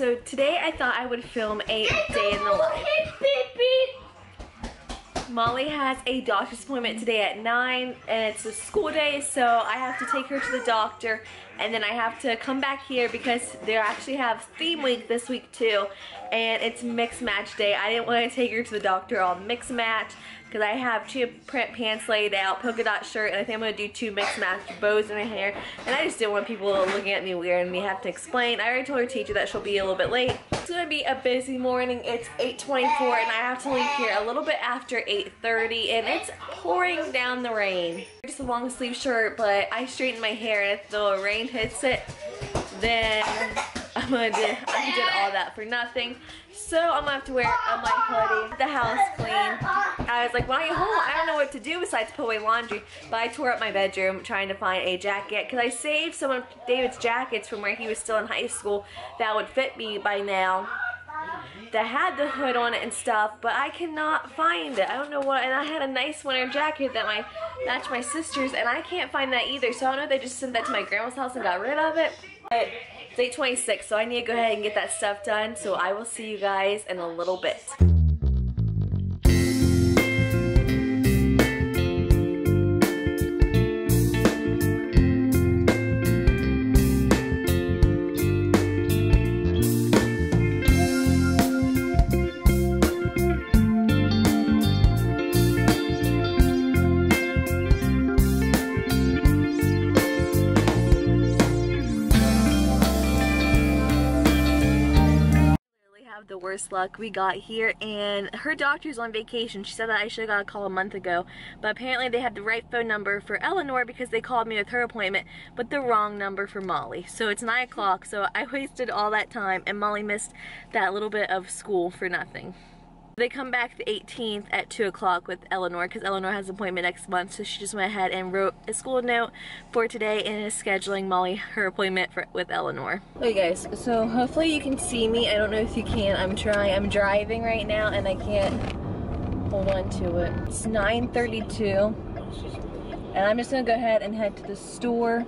so today I thought I would film a day in the life. Molly has a doctor's appointment today at 9 and it's a school day so I have to take her to the doctor and then I have to come back here because they actually have theme week this week too and it's mix match day. I didn't want to take her to the doctor on mix match because I have two print pants laid out, polka dot shirt, and I think I'm going to do two mixed match bows in my hair. And I just didn't want people looking at me weird and me have to explain. I already told her teacher that she'll be a little bit late. It's going to be a busy morning. It's 8.24 and I have to leave here a little bit after 8.30 and it's pouring down the rain. Just a long sleeve shirt, but I straightened my hair and if the rain hits it, then I'm gonna do, I did all that for nothing. So I'm gonna have to wear my hoodie, the house clean. I was like, when I get home, I don't know what to do besides put away laundry. But I tore up my bedroom trying to find a jacket because I saved some of David's jackets from where he was still in high school that would fit me by now that had the hood on it and stuff, but I cannot find it. I don't know what, and I had a nice winter jacket that my matched my sister's, and I can't find that either. So I don't know they just sent that to my grandma's house and got rid of it. But it's 8.26, so I need to go ahead and get that stuff done. So I will see you guys in a little bit. The worst luck. We got here and her doctor's on vacation. She said that I should have got a call a month ago but apparently they had the right phone number for Eleanor because they called me with her appointment but the wrong number for Molly. So it's 9 o'clock so I wasted all that time and Molly missed that little bit of school for nothing they come back the 18th at 2 o'clock with Eleanor because Eleanor has an appointment next month so she just went ahead and wrote a school note for today and is scheduling Molly her appointment for, with Eleanor. Okay guys, so hopefully you can see me. I don't know if you can. I'm trying. I'm driving right now and I can't hold on to it. It's 9.32 and I'm just to go ahead and head to the store.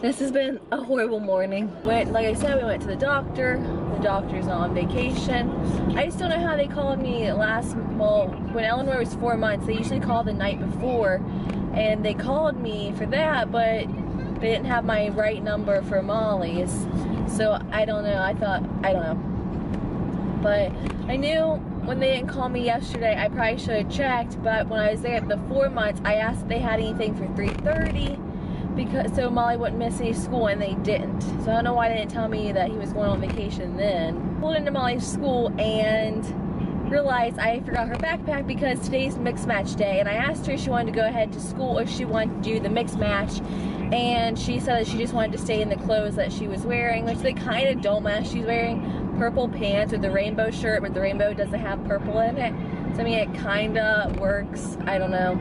This has been a horrible morning. Went, like I said, we went to the doctor. Doctor's on vacation. I just don't know how they called me last, well, when Eleanor was four months, they usually call the night before. And they called me for that, but they didn't have my right number for Molly's. So I don't know, I thought, I don't know. But I knew when they didn't call me yesterday, I probably should have checked, but when I was there at the four months, I asked if they had anything for 3.30 because so Molly wouldn't miss any school and they didn't. So I don't know why they didn't tell me that he was going on vacation then. Pulled into Molly's school and realized I forgot her backpack because today's mixed match day and I asked her if she wanted to go ahead to school or she wanted to do the mixed match and she said that she just wanted to stay in the clothes that she was wearing which they kind of don't match. She's wearing purple pants with the rainbow shirt but the rainbow doesn't have purple in it. So I mean it kind of works. I don't know.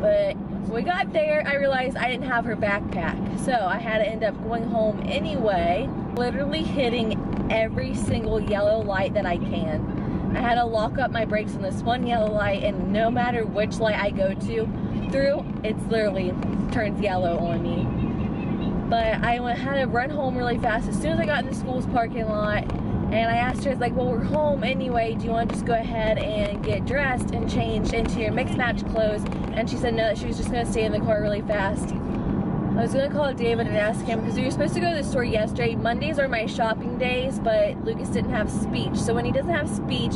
But we got there, I realized I didn't have her backpack. So I had to end up going home anyway, literally hitting every single yellow light that I can. I had to lock up my brakes on this one yellow light and no matter which light I go to through, it's literally turns yellow on me. But I went, had to run home really fast as soon as I got in the school's parking lot and I asked her, like, well, we're home anyway. Do you want to just go ahead and get dressed and change into your mixed match clothes? And she said no, that she was just going to stay in the car really fast. I was going to call David and ask him because we were supposed to go to the store yesterday. Mondays are my shopping days, but Lucas didn't have speech. So when he doesn't have speech,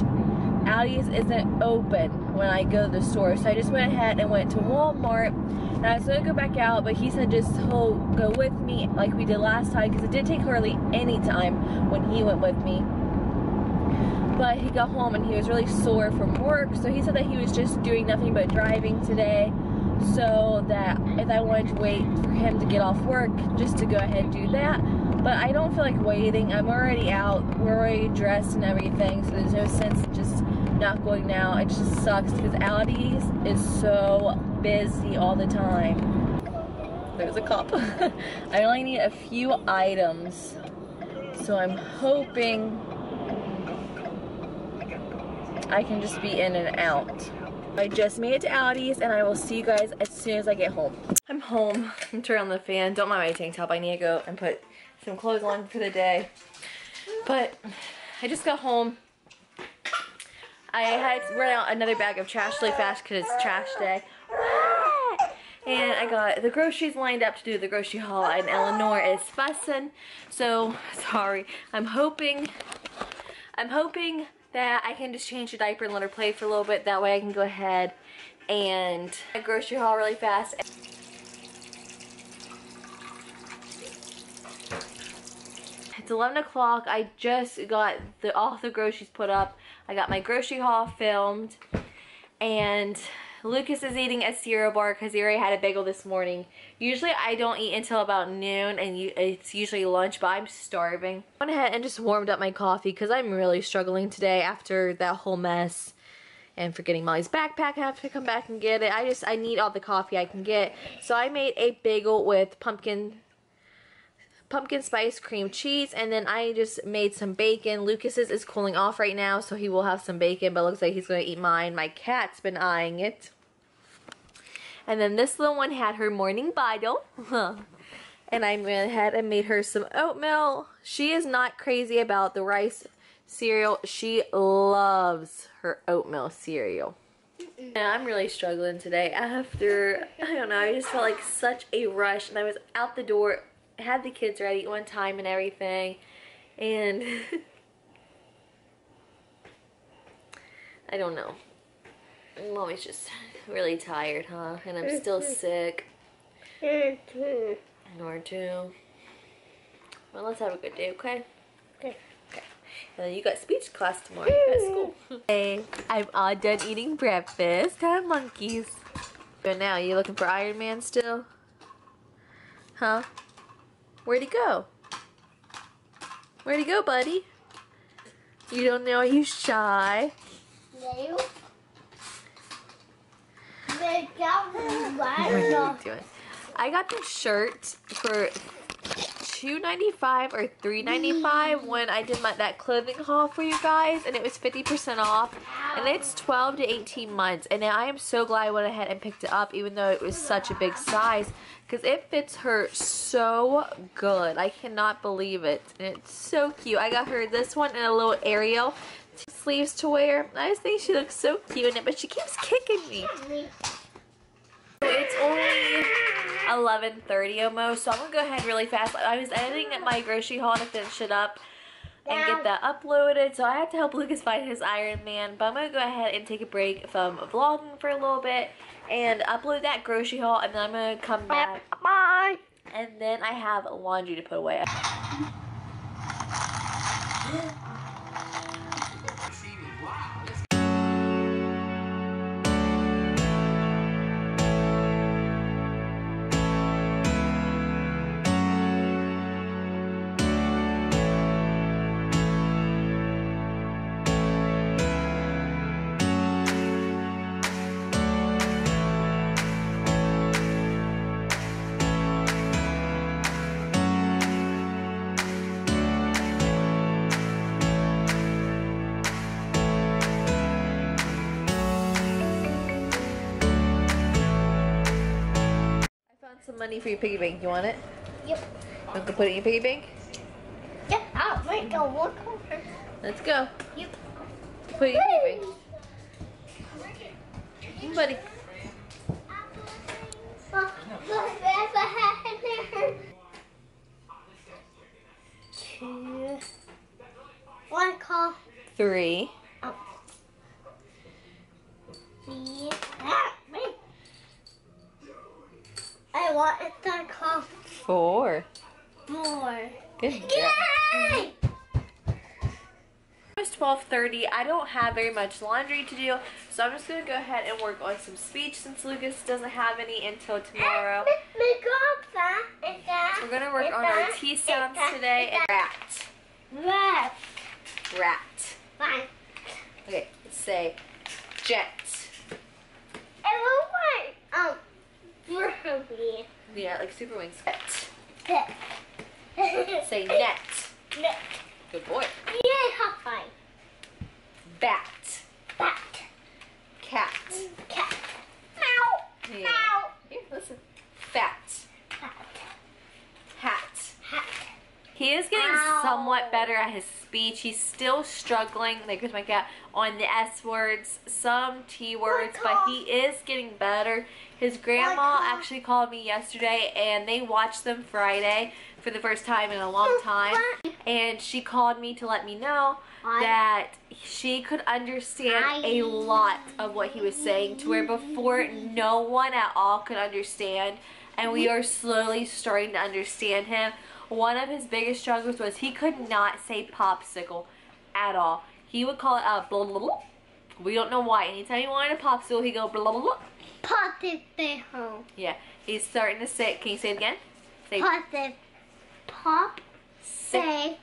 Aldi's isn't open when I go to the store. So I just went ahead and went to Walmart. And I was to go back out, but he said just he'll go with me like we did last time because it did take hardly any time when he went with me. But he got home and he was really sore from work. So he said that he was just doing nothing but driving today. So that if I wanted to wait for him to get off work, just to go ahead and do that. But I don't feel like waiting. I'm already out. We're already dressed and everything. So there's no sense just not going now. It just sucks because Aldi's is so busy all the time. There's a cop. I only need a few items. So I'm hoping I can just be in and out. I just made it to Aldi's and I will see you guys as soon as I get home. I'm home. I'm turning on the fan. Don't mind my tank top. I need to go and put some clothes on for the day. But I just got home. I had run out another bag of trash really fast because it's trash day. And I got the groceries lined up to do the grocery haul and Eleanor is fussing. So, sorry. I'm hoping, I'm hoping that I can just change the diaper and let her play for a little bit. That way I can go ahead and grocery haul really fast. It's 11 o'clock. I just got the all the groceries put up. I got my grocery haul filmed. And Lucas is eating a cereal bar because he already had a bagel this morning. Usually I don't eat until about noon and you, it's usually lunch, but I'm starving. I went ahead and just warmed up my coffee because I'm really struggling today after that whole mess and forgetting Molly's backpack. I have to come back and get it. I just, I need all the coffee I can get. So I made a bagel with pumpkin pumpkin spice cream cheese and then I just made some bacon. Lucas's is cooling off right now so he will have some bacon but looks like he's going to eat mine. My cat's been eyeing it. And then this little one had her morning bottle. and I went ahead and made her some oatmeal. She is not crazy about the rice cereal. She loves her oatmeal cereal. Yeah, I'm really struggling today after, I don't know, I just felt like such a rush and I was out the door had the kids ready one time and everything. And I don't know. I'm always just really tired, huh? And I'm still mm-hmm. sick. Mm-hmm. Nor too. Well, let's have a good day, okay? Okay. Okay. And then you got speech class tomorrow. Got school. hey, I'm all done eating breakfast. Huh, monkeys? But now, you looking for Iron Man still? Huh? Where'd he go? Where'd he go, buddy? You don't know you shy. No. What are you doing? I got this shirt for $2.95 or $3.95 when I did my that clothing haul for you guys and it was 50% off and it's 12 to 18 months and I am so glad I went ahead and picked it up even though it was such a big size because it fits her so good. I cannot believe it. And it's so cute. I got her this one in a little Ariel sleeves to wear. I just think she looks so cute in it, but she keeps kicking me. It's only 11.30 almost, so I'm going to go ahead really fast. I was editing my grocery haul to finish it up and get that uploaded. So I had to help Lucas find his Iron Man. But I'm going to go ahead and take a break from vlogging for a little bit and upload that grocery haul. And then I'm going to come back. Bye. And then I have laundry to put away. some money for your piggy bank. You want it? Yep. Want to put it in your piggy bank? Yep. I'll make a walk over. Let's go. Yep. Put it in your piggy bank. Come, buddy. Two. One call. Three. Ah, wait. I want it to call Four. more. Good job. Yay! It's 12.30. I don't have very much laundry to do, so I'm just going to go ahead and work on some speech since Lucas doesn't have any until tomorrow. We're going to work on our T sounds today. And rat. Rat. Rat. Fine. Okay, let's say jet. I want my um Furby. Yeah, like super wings. Say net. Net. Good boy. Yay, high Bat. Bat. Cat. Cat. Meow. Yeah. Meow. Here, listen. Fat. Bat. Hat. Hat. He is getting Ow. somewhat better at his speech. He's still struggling, like with my cat, on the S words, some T words, but he is getting better. His grandma actually called me yesterday and they watched them Friday for the first time in a long time. And she called me to let me know that she could understand a lot of what he was saying to her before no one at all could understand. And we are slowly starting to understand him. One of his biggest struggles was he could not say popsicle at all. He would call it a blah blah blah. We don't know why. Anytime he wanted a popsicle, he'd go blah blah blah. Potato. Yeah, he's starting to say. Can you say it again? Say Potato. Pop. Say.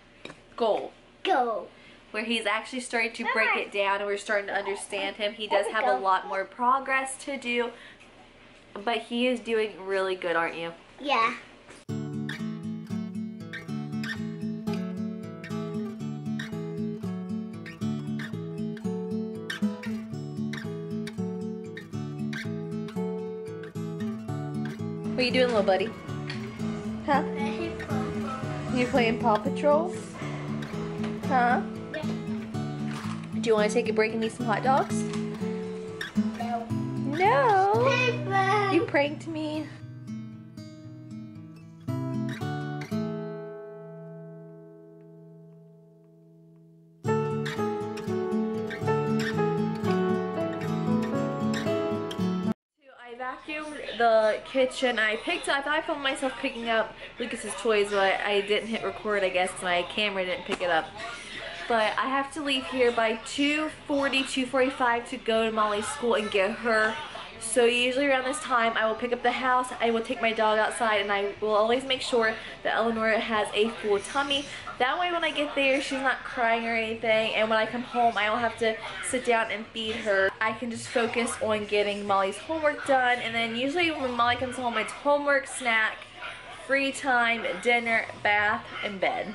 goal. Go. Where he's actually starting to break it down, and we're starting to understand him. He does have a lot more progress to do, but he is doing really good, aren't you? Yeah. You doing, little buddy? Huh? You playing Paw Patrol? Huh? Do you want to take a break and eat some hot dogs? No. No. You pranked me. Kitchen. I picked up, I filmed myself picking up Lucas's toys, but I didn't hit record, I guess. My camera didn't pick it up. But I have to leave here by 2.40, 2.45 to go to Molly's school and get her. So usually around this time, I will pick up the house, I will take my dog outside, and I will always make sure that Eleanor has a full tummy. That way when I get there, she's not crying or anything, and when I come home, I don't have to sit down and feed her. I can just focus on getting Molly's homework done, and then usually when Molly comes home, it's homework, snack, free time, dinner, bath, and bed.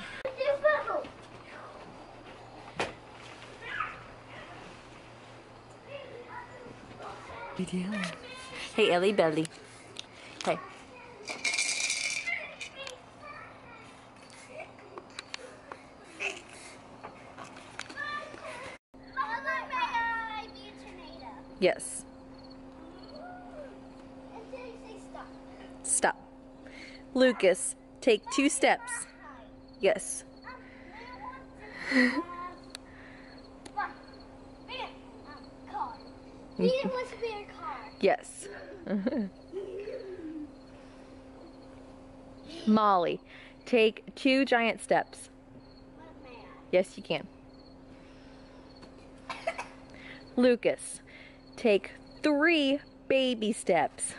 Hey, Ellie Belly. Hey. Mother, may I be a tornado? Yes. Until you say stop. Stop. Lucas, take two steps. Yes. He wants to be a car. Yes. Molly, take two giant steps. What may I? Yes, you can. Lucas, take three baby steps.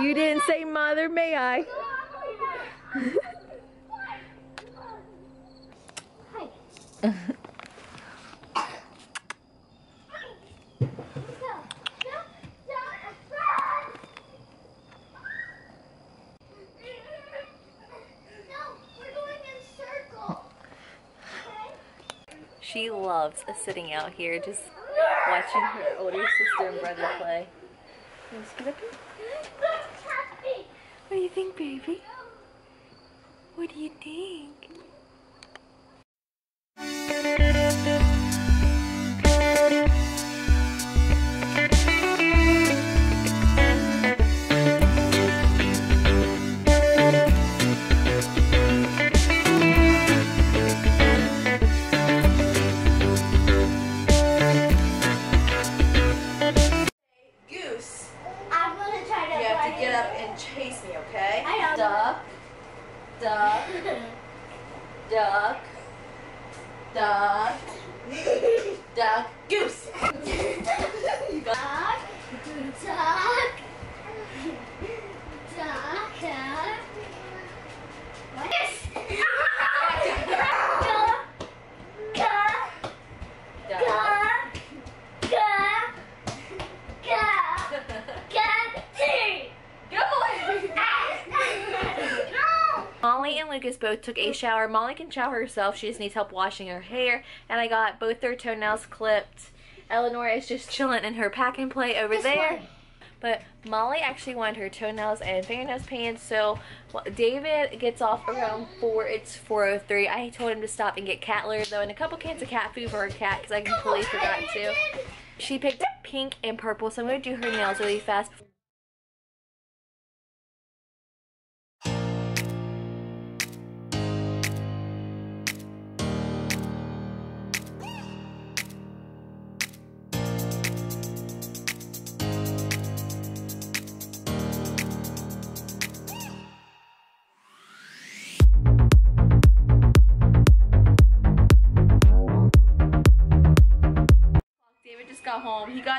You didn't say mother, may I? Hi. No, we're going in circles. Okay? She loves sitting out here just watching her older sister and brother play. What do you think, baby? What do you think? Duck, duck, goose. Got- Duck, duck, duck, duck. What is? Duck, duck, duck. duck, duck, duck, duck, two. No. Molly and Lucas both took a shower. Molly can shower herself. She just needs help washing her hair. And I got both their toenails clipped. Eleanor is just chilling in her pack and play over This there. way. But Molly actually wanted her toenails and fingernails painted, so well, David gets off around 4. It's 4.03. I told him to stop and get cat litter, though, and a couple cans of cat food for her cat, because I completely forgot to. She picked up pink and purple, so I'm going to do her nails really fast.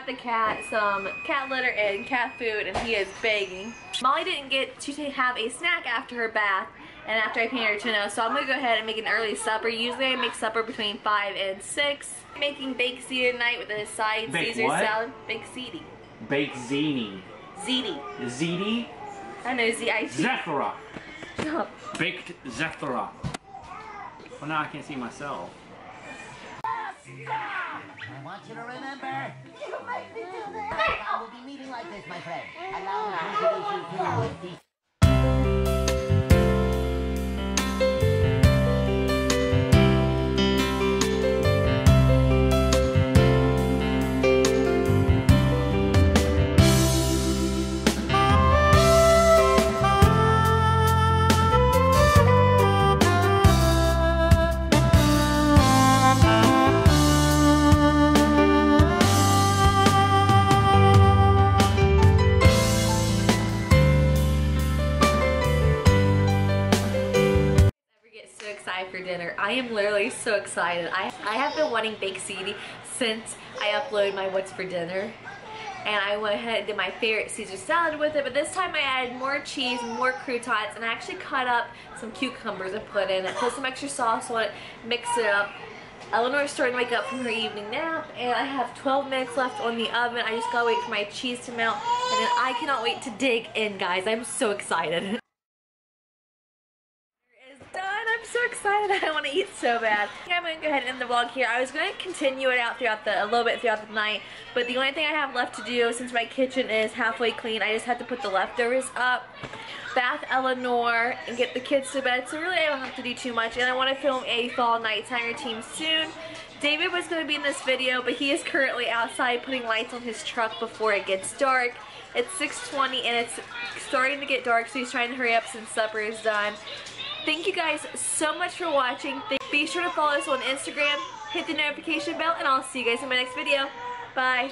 Got the cat some cat litter and cat food, and he is begging. Molly didn't get to have a snack after her bath and after I painted her toenails, so I'm gonna go ahead and make an early supper. Usually I make supper between 5 and 6. I'm making baked ziti tonight with a side Baked Caesar what? salad. Baked ziti. Baked ziti. Ziti. Ziti? I know Z-I-T. Zethra. Stop. Baked Zethra. Well, now I can't see myself. I want you to remember. You make me do this. I will be meeting like this, my friend. Allow me to introduce you to oh. For dinner. I am literally so excited. I, I have been wanting baked ziti since I uploaded my what's for dinner. And I went ahead and did my favorite Caesar salad with it, but this time I added more cheese, more croutons, and I actually cut up some cucumbers and put in it. Put some extra sauce on it, mix it up. Eleanor's starting to wake up from her evening nap, and I have 12 minutes left on the oven. I just gotta wait for my cheese to melt, and then I cannot wait to dig in, guys. I'm so excited. is done. I'm so excited. I want to eat so bad. I'm going to go ahead and end the vlog here. I was going to continue it out throughout the, a little bit throughout the night, but the only thing I have left to do since my kitchen is halfway clean, I just have to put the leftovers up, bath Eleanor, and get the kids to bed. So really I don't have to do too much, and I want to film a fall nighttime routine soon. David was going to be in this video, but he is currently outside putting lights on his truck before it gets dark. It's 6.20 and it's starting to get dark, so he's trying to hurry up since supper is done. Thank you guys so much for watching. Be sure to follow us on Instagram, hit the notification bell, and I'll see you guys in my next video. Bye.